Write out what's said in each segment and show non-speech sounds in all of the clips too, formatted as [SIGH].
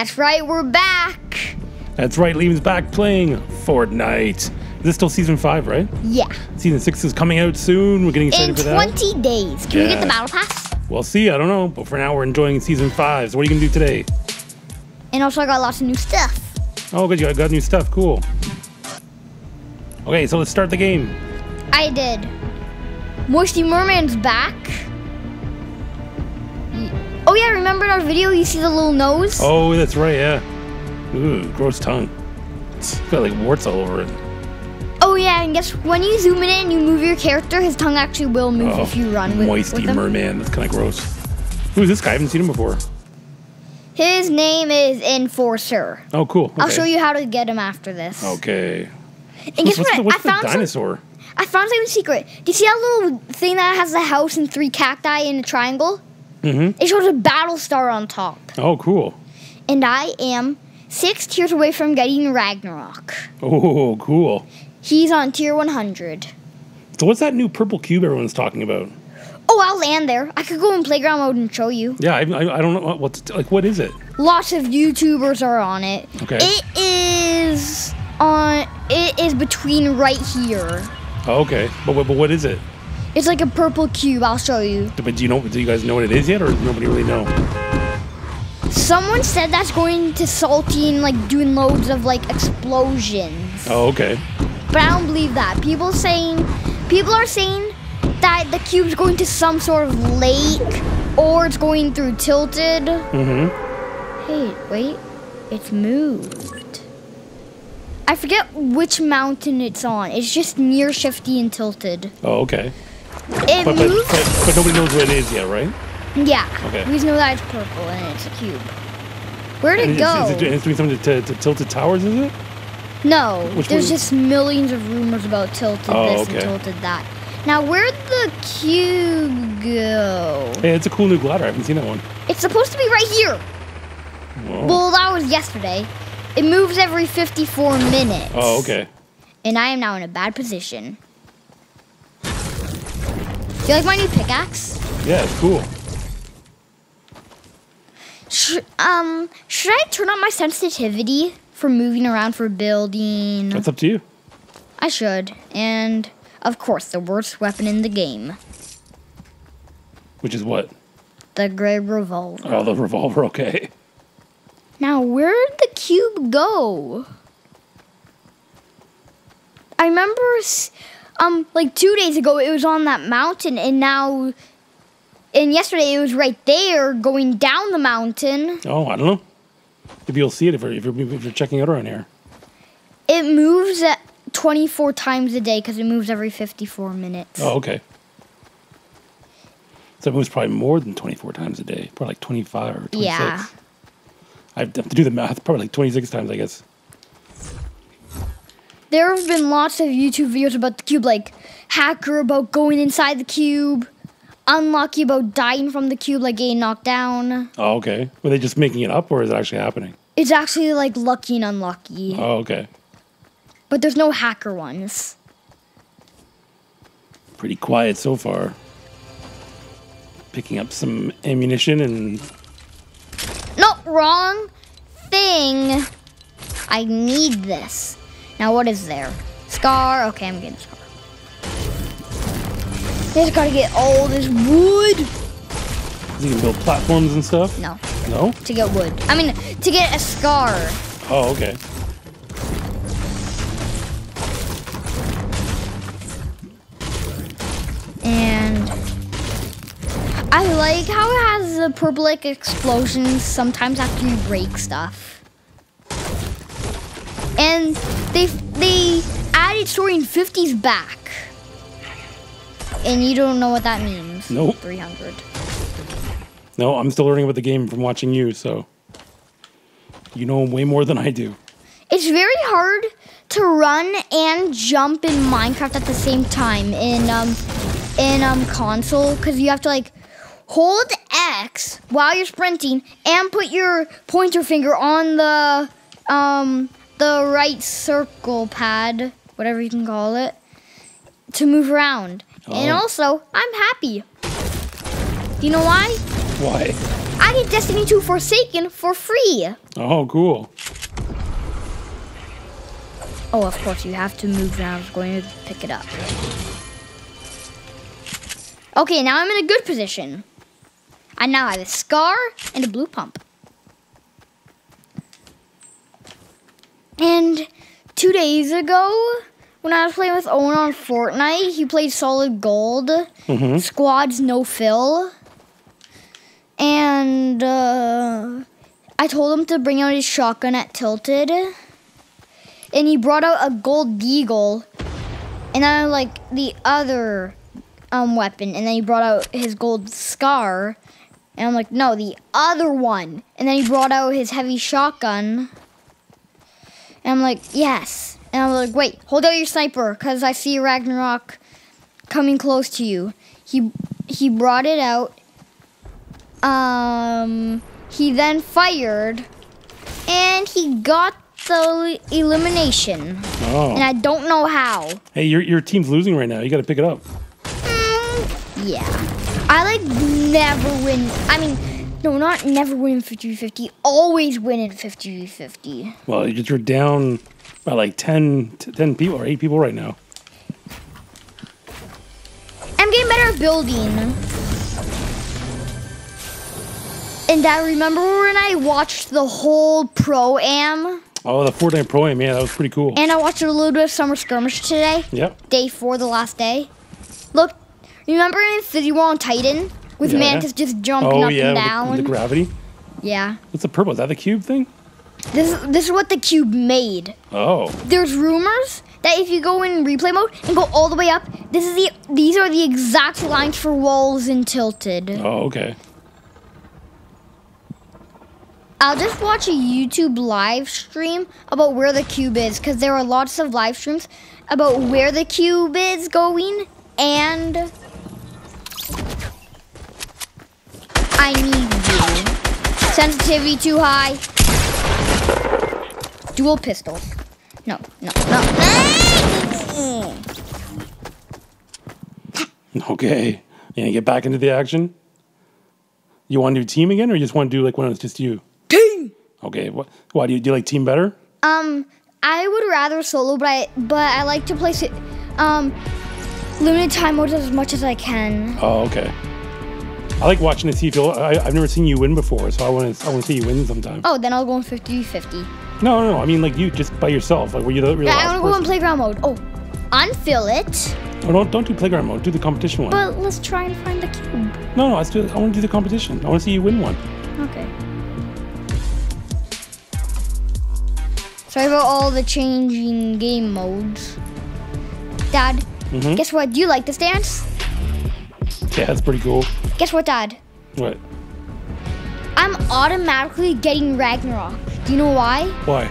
That's right, we're back. That's right, Liam's back playing Fortnite. Is this still season five, right? Yeah. Season six is coming out soon. We're getting excited In for that. In 20 days. Can we get the battle pass? We'll see. I don't know, but for now, we're enjoying season five. So what are you gonna do today? And also, I got lots of new stuff. Oh, good. You got- got new stuff. Cool. Okay, so let's start the game. I did. Moisty Merman's back. Oh yeah, remember in our video you see the little nose? Oh, that's right. Yeah. Ooh, gross tongue. It's got like warts all over it. Oh yeah, and guess when you zoom in and you move your character, his tongue actually will move Oh, if you run with, moisty with him. merman. That's kind of gross. Who's this guy? I haven't seen him before. His name is Enforcer. Oh, cool. I'll show you how to get him after this. Okay. And guess what's what? the, what's I the found some, dinosaur? I found something secret. Do you see that little thing that has the house and three cacti in a triangle? Mm-hmm. It shows a battle star on top. Oh, cool. And I am six tiers away from getting Ragnarok. Oh, cool. He's on tier 100. So what's that new purple cube everyone's talking about? Oh, I'll land there. I could go in playground mode and show you. Yeah, I, I, I don't know what- what's like. What is it? Lots of YouTubers are on it. Okay. It is on. It is between right here. Oh, okay, but, but what is it? It's like a purple cube. I'll show you. But do you know? Do you guys know what it is yet, or does nobody really know? Someone said that's going to salty and like doing loads of like explosions. Oh, okay. But I don't believe that. People saying, people are saying that the cube's going to some sort of lake or it's going through tilted. Mm-hmm. Hey, wait, it's moved. I forget which mountain it's on. It's just near Shifty and Tilted. Oh, okay. It But, but, but, but nobody knows what it is yet, right? yeah. Okay. We just know that it's purple and it's a cube. Where'd And it go? it's, it's doing something to, to Tilted Towers, is it? no, Which there's one? just millions of rumors about Tilted Oh, this okay. and Tilted that. Now, where'd the cube go? Hey, it's a cool new glider. I haven't seen that one. It's supposed to be right here. Whoa. Well, that was yesterday. It moves every 54 minutes. Oh, okay. And I am now in a bad position. You like my new pickaxe? Yeah, it's cool. Sh- um, should I turn on my sensitivity for moving around for building? That's up to you. I should. And, of course, the worst weapon in the game. Which is what? The gray Revolver. Oh, the revolver. [LAUGHS] Okay. Now, where'd the cube go? I remember, um, like two days ago, it was on that mountain, and now, and yesterday it was right there, going down the mountain. Oh, I don't know. Maybe you'll see it if you're, if you're, if you're checking out around here. It moves at 24 times a day because it moves every 54 minutes. Oh, okay. So it moves probably more than 24 times a day. Probably like 25 or 26. Yeah. I have to do the math. Probably like 26 times, I guess. There have been lots of YouTube videos about the cube, like hacker about going inside the cube, unlucky about dying from the cube, like getting knocked down. Oh, okay. Were they just making it up or is it actually happening? It's actually like lucky and unlucky, Oh, okay. but there's no hacker ones. Pretty quiet so far. Picking up some ammunition and. No, wrong thing. I need this. Now, what is there? Scar. Okay, I'm getting scar. Just gotta get all this wood. You can build platforms and stuff? No, No? to get wood. I mean, to get a scar. Oh, okay. And I like how it has the purple like explosions sometimes after you break stuff. And they they added Soaring 50s back. And you don't know what that means. Nope. 300. No, I'm still learning about the game from watching you, so. You know way more than I do. It's very hard to run and jump in Minecraft at the same time in um in um console because you have to like hold X while you're sprinting and put your pointer finger on the um the right circle pad, whatever you can call it, to move around. And Oh. also, I'm happy. Do you know why? Why? I get Destiny 2 Forsaken for free. Oh, cool. Oh, of course, you have to move and I was going to pick it up. Okay, now I'm in a good position. I now have a scar and a blue pump. And two days ago, when I was playing with Owen on Fortnite, he played Solid Gold. Squads no fill. And uh, I told him to bring out his shotgun at Tilted. And he brought out a gold Deagle. And I like the other um, weapon. And then he brought out his gold scar. And I'm like, no, the other one. And then he brought out his heavy shotgun. And I'm like, yes. And I'm like, wait, hold out your sniper, because I see Ragnarok coming close to you. He he brought it out. Um, he then fired, and he got the elimination. Oh. And. I don't know how. Hey, your your team's losing right now. You got to pick it up. Mm, yeah. I like never win. I mean, no, not never win 50 50. Always win in 50 50. Well, you're down by like 10, 10 people or 8 people right now. I'm getting better at building. And I remember when I watched the whole pro am, Oh, the Fortnite Pro Am, yeah, that was pretty cool. and I watched a little bit of Summer Skirmish today, Yep. day four, the last day. Look, remember in City Wall on Titan with Yeah. Mantis just jumping Oh, up yeah, and the, down? with the gravity. yeah, What's the purple? Is that the cube thing? this is this is what the cube made. Oh, There's rumors that if you go in replay mode and go all the way up, this is the these are the exact lines for walls in Tilted. oh, okay. I'll just watch a YouTube live stream about where the cube is because there are lots of live streams about where the cube is going and I need you. Sensitivity too high. Dual pistols. No, no, no. Okay. You gonna get back into the action? You want to do team again, or you just want to do like when it's just you? Team. Okay. What? Why do you, do you like team better? Um, I would rather solo, but I but I like to play si- um limited time modes as much as I can. Oh, okay. I like watching to see if you'll. I, I've never seen you win before, so I want to. I want to see you win sometime. Oh, then I'll go in 50-50. No, no, no. I mean, like you just by yourself. Like, were you the, you're Yeah, I want to go in playground mode. Oh, unfill it. Oh, don't don't do playground mode. Do the competition one. But let's try and find the cube. no, no. Let's do. I want to do the competition. I want to see you win one. Okay. Sorry about all the changing game modes. Dad, Mhm. guess what? Do you like this dance? Yeah, that's pretty cool. Guess what, Dad? What? I'm automatically getting Ragnarok. Do you know why? Why?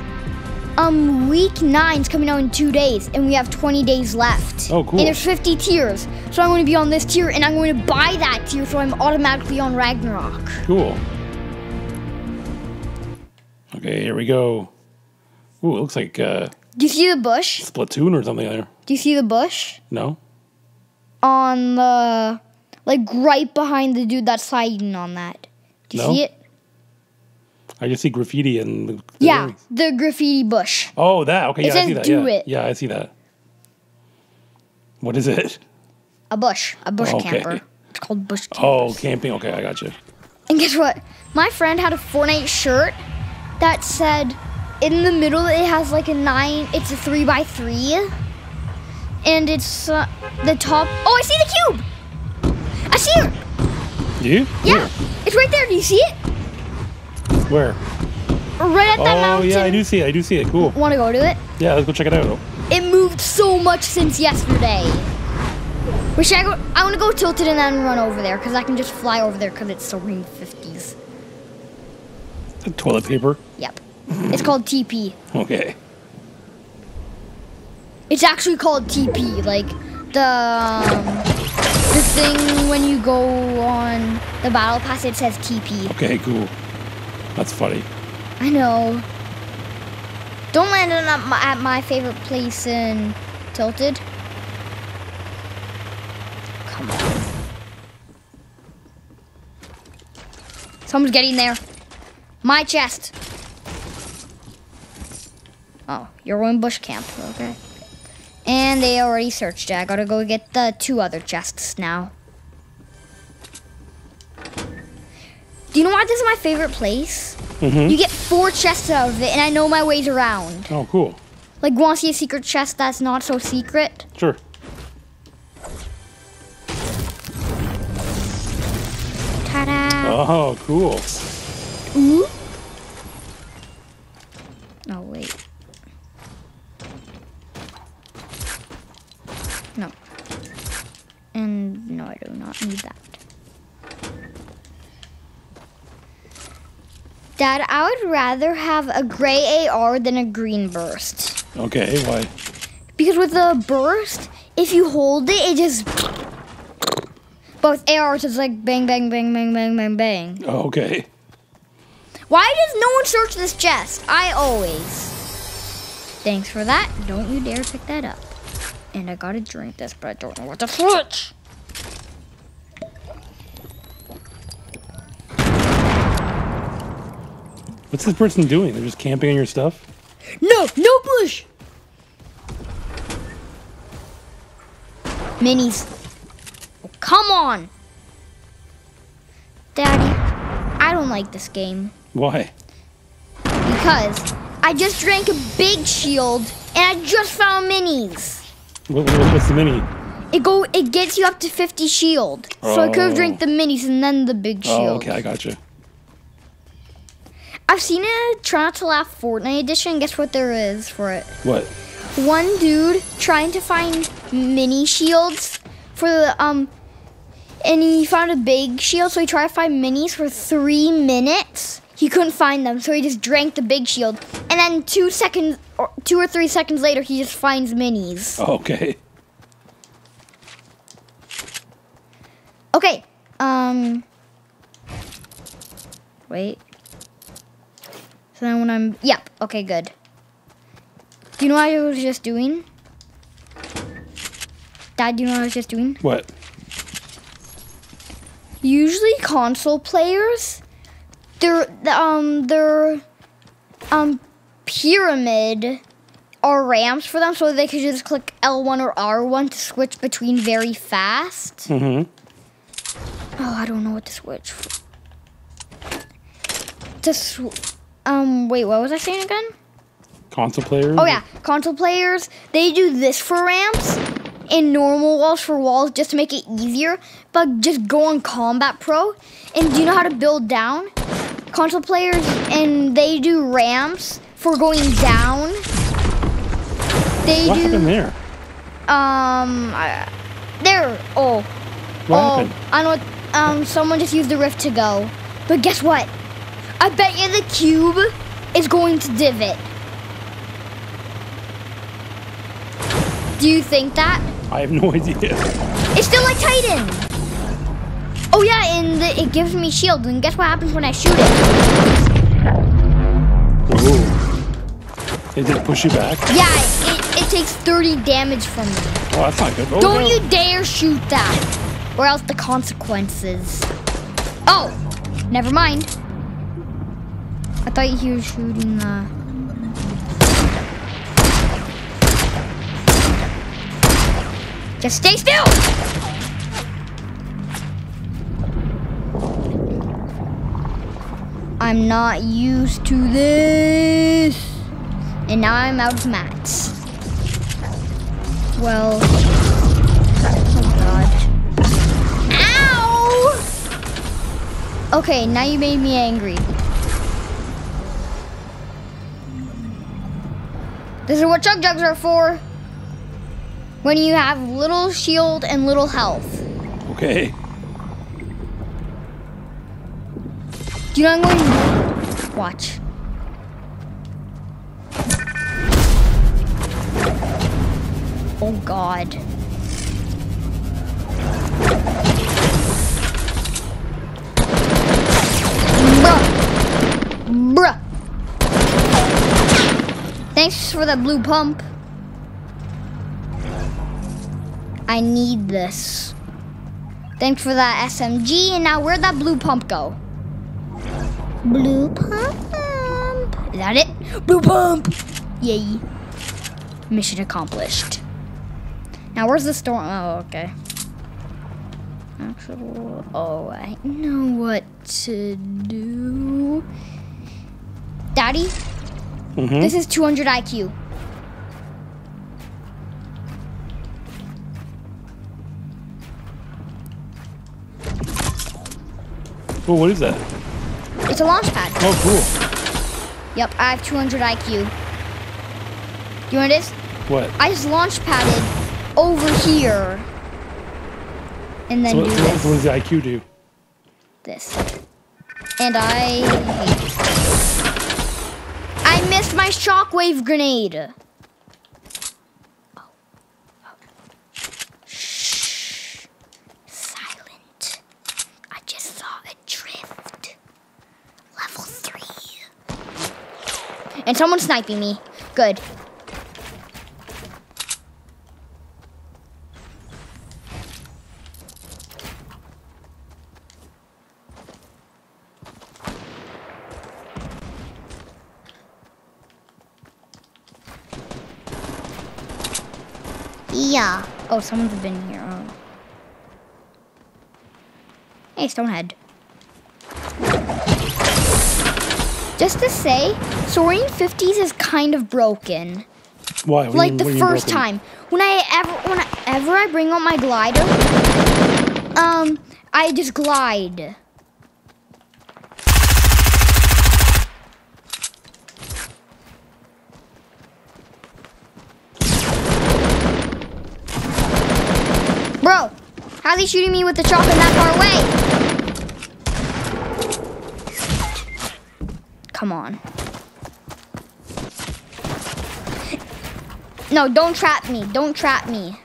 Um, week nine's coming out in two days, and we have 20 days left. Oh, cool. And there's 50 tiers, so I'm going to be on this tier, and I'm going to buy that tier, so I'm automatically on Ragnarok. Cool. Okay, here we go. Ooh, it looks like uh, Do you see the bush? Splatoon or something there. Do you see the bush No? on the like right behind the dude that's sliding on that? Do you No. see it? I just see graffiti and. the- the Yeah, the graffiti bush. Oh, that. Okay, It yeah, I see that. do yeah. it. yeah, I see that. What is it? A bush, a bush Okay. camper. It's called bush. Camper. Oh, camping. Okay, I got you. And guess what? My friend had a Fortnite shirt that said in the middle it has like a nine. It's a three by three, and it's uh, the top. Oh, I see the cube. I see her. Do you? Yeah, it's right there. Do you see it? Where? Right at that Oh, mountain. yeah, I do see it. I do see it. Cool. Want to go to it? Yeah, let's go check it out. It moved so much since yesterday. Wish I go. I want to go tilted and then run over there because I can just fly over there because it's Soaring fifties. Toilet paper. Yep. It's called TP. Okay. It's actually called TP. Like the um, the thing when you go on the battle pass, it says TP. Okay, cool. That's funny. I know. Don't land on at my, at my favorite place in Tilted. Come on. Someone's getting there. My chest. Oh, you're in bush camp. Okay. And they already searched it. I gotta go get the two other chests now. Do you know why this is my favorite place? Mm-hmm. You get four chests out of it, and I know my ways around. Oh, cool. Like, want to see a secret chest that's not so secret? Sure. Ta-da! Oh, cool. Ooh. No, wait. No. And no, I do not need that. Dad, I would rather have a gray AR than a green burst. Okay, why? Because with the burst, if you hold it, it just. Both ARs is like bang, bang, bang, bang, bang, bang, bang. Oh, okay. Why does no one search this chest? I always. Thanks for that. Don't you dare pick that up. And I gotta drink this, but I don't know what to switch. What's this person doing? They're just camping on your stuff? No, no bush! Minis. Oh, come on. Daddy, I don't like this game. Why? Because I just drank a big shield and I just found minis. What, what- what's the mini? It go it gets you up to 50 shield. So I could have Oh. drank the minis and then the big shield. Oh, okay, I gotcha. I've seen a try not to laugh Fortnite edition. Guess what there is for it? What? One dude trying to find mini shields for the um and he found a big shield, so he tried to find minis for three minutes. He couldn't find them, so he just drank the big shield. And then two seconds or two or three seconds later he just finds minis. Okay. Okay. Um. Wait. So then when I'm. Yep. Okay, good. Do you know what I was just doing? Dad, do you know what I was just doing? What? Usually console players, they're um they're um pyramid are ramps for them so they could just click L1 or R1 to switch between very fast. Mm-hmm. Oh, I don't know what to switch. To sw- um, wait, what was I saying again? Console players? Oh yeah, console players they do this for ramps and normal walls for walls just to make it easier. But just go on Combat Pro, and do you know how to build down? Console players and they do ramps for going down. They What do happened there? um I, there. Oh, What oh, happened? I know. Um, someone just used the rift to go. But guess what? I bet you the cube is going to divot. Do you think that? I have no [LAUGHS] idea. It's still like Titan. Oh yeah, and the, it gives me shield. And guess what happens when I shoot it? Oh. Did it push you back? Yeah, it, it takes 30 damage from me. Oh, that's not good. Oh, Don't no. you dare shoot that, or else the consequences. Oh, never mind. I thought he was shooting the. Just stay still. I'm not used to this, and now I'm out of mats. Well. Oh god. Ow! Okay, now you made me angry. This is what chug jugs are for. When you have little shield and little health. Okay. Do you know I'm going to? Watch. Oh god. Bruh. Bruh. Thanks for the blue pump. I need this. Thanks for that SMG, and now where'd that blue pump go? Blue pump. Is that it? Blue pump. Yay. Mission accomplished. Now where's the storm? Oh, okay. Actual. Oh, I know what to do. Daddy, Mm-hmm. this is 200 IQ. Oh, what is that? It's a launch pad. Oh, cool. Yep, I have 200 IQ. You want this? What? I just launch padded over here. And then So, do so, this. what does the IQ do? this. And I. I missed my shockwave grenade. Oh. Oh. Shh. Silent. I just saw a drift. Level three. And someone's sniping me. Good. Yeah. Oh, someone's been here. Oh. Hey, Stonehead. Just to say, Soaring 50s is kind of broken. Why? What like mean- the what do you mean first broken? time. When I ever whenever I bring out my glider, um, I just glide. Bro, he shooting me with the shotgun that far away? Come on. No, don't trap me. Don't trap me.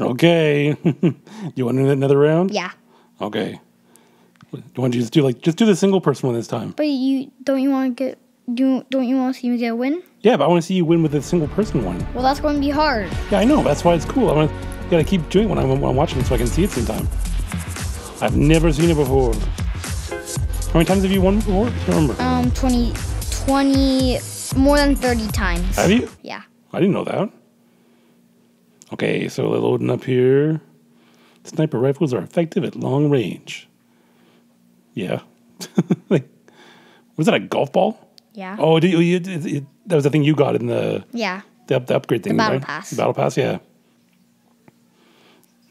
Okay. [LAUGHS] you want another round? Yeah. Okay. Do you want to just do like just do the single person one this time? But you don't you want to get do don't you want to see me get a win? Yeah, but I want to see you win with a single person one. Well, that's going to be hard. Yeah, I know. That's why it's cool. I want to gotta keep doing it when I'm, when I'm watching it so I can see it sometime. I've never seen it before. How many times have you won before? I remember. Um, 20, 20, more than 30 times. Have you? Yeah. I didn't know that. Okay, so they're loading up here. Sniper rifles are effective at long range. Yeah. [LAUGHS] like, was that a golf ball? Yeah. Oh, did you, you, it- that was the thing you got in the Yeah. the, up, the upgrade thing. battle right? pass. The battle pass, yeah.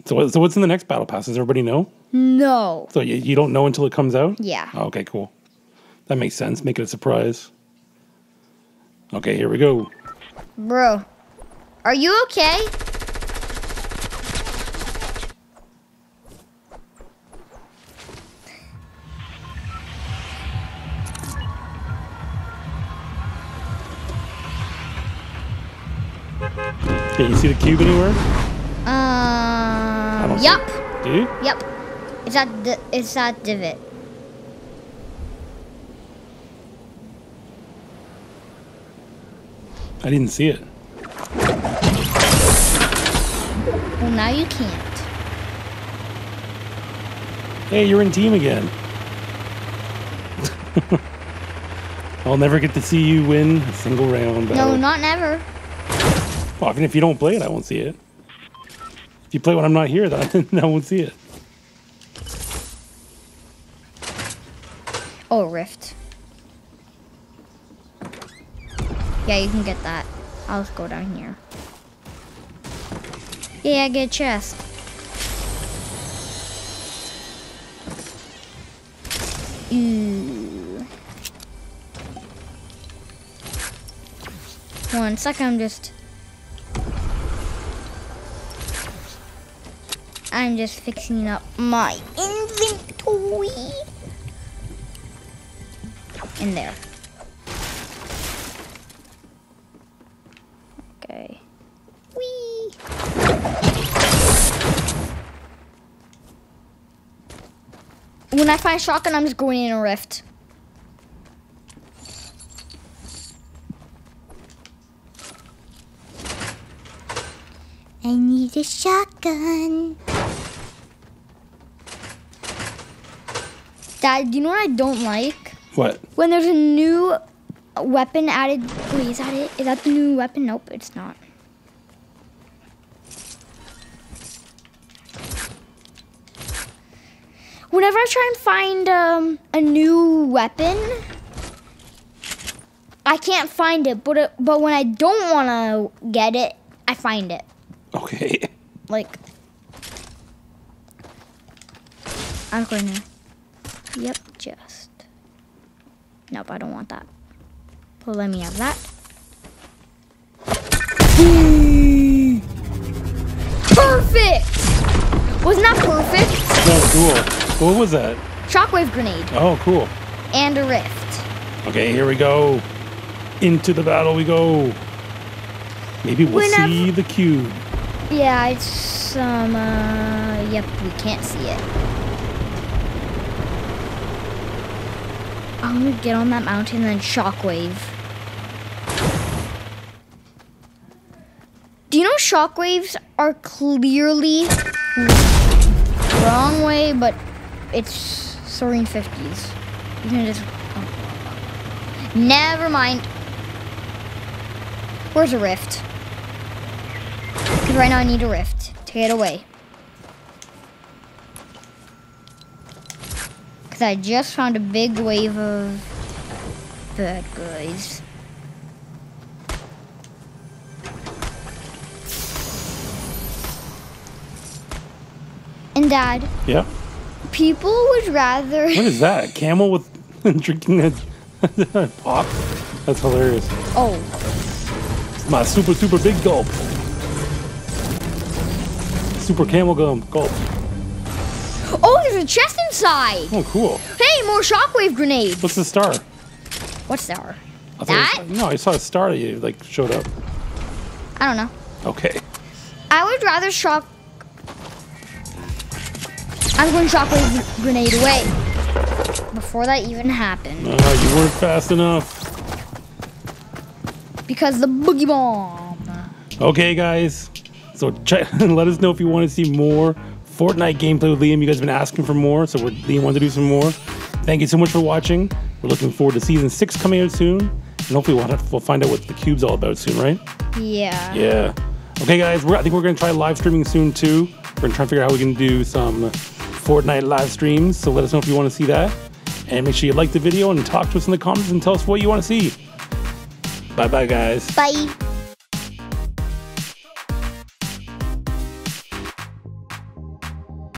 So, what- so what's in the next battle pass? Does everybody know? No. So you, you don't know until it comes out? Yeah. Oh, okay, cool. That makes sense. Make it a surprise. Okay, here we go. Bro, are you okay? See the cube anywhere? Um, yup. Do you? Yep. It's that, it's that divot. I didn't see it. Well, now you can't. Hey, you're in team again. [LAUGHS] I'll never get to see you win a single round. No, not never. Well, even if you don't play it, I won't see it. If you play when I'm not here, then [LAUGHS] I won't see it. Oh, rift. Yeah, you can get that. I'll just go down here. Yeah, I get a chest. One second, I'm just. I'm just fixing up my inventory. In there. Okay. Whee! When I find shotgun, I'm just going in a rift. I need a shotgun. Dad, do you know what I don't like? What? When there's a new weapon added. Wait, is that it? Is that the new weapon? Nope, it's not. Whenever I try and find um, a new weapon, I can't find it. But it, but when I don't want to get it, I find it. Okay. [LAUGHS] Like, I'm going to. Yep, just. Nope, I don't want that. Well, let me have that. Perfect! Wasn't that perfect? Oh, cool. What was that? Shockwave grenade Oh, cool. and a rift. Okay, here we go. Into the battle we go. Maybe we'll Whenever- see the cube. Yeah, it's um. Uh, yep, we can't see it. I'm gonna get on that mountain and then shockwave. Do you know shockwaves are clearly wrong way, but it's Soaring 50s. You can just. oh. Never mind. Where's a rift? Because right now I need a rift to get away. Because I just found a big wave of bad guys. And Dad, Yeah. people would rather. What is that? Camel with [LAUGHS] drinking a, pop? That's hilarious. Oh, My super, super big gulp. Super camel gum gulp. oh, there's a chest inside. Oh, cool. Hey, more shockwave grenades. What's the star? What's that? I That? no, I saw a star that you like showed up. I don't know. Okay. I would rather shock. I'm going shockwave grenade away. Before that even happened. Uh, you weren't fast enough. Because the boogie bomb. Okay, guys. So check [LAUGHS] let us know if you want to see more Fortnite gameplay with Liam. You guys have been asking for more, so we're, Liam wants to do some more. Thank you so much for watching. We're looking forward to season six coming out soon, and hopefully we'll, have, we'll find out what the cube's all about soon, right? Yeah. Yeah. Okay, guys. We're, I think we're gonna try live streaming soon too. We're gonna try to figure out how we can do some Fortnite live streams. So let us know if you want to see that, and make sure you like the video and talk to us in the comments and tell us what you want to see. Bye, bye, guys. Bye.